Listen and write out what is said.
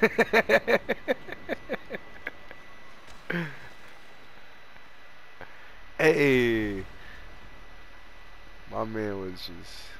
hey, my man was just.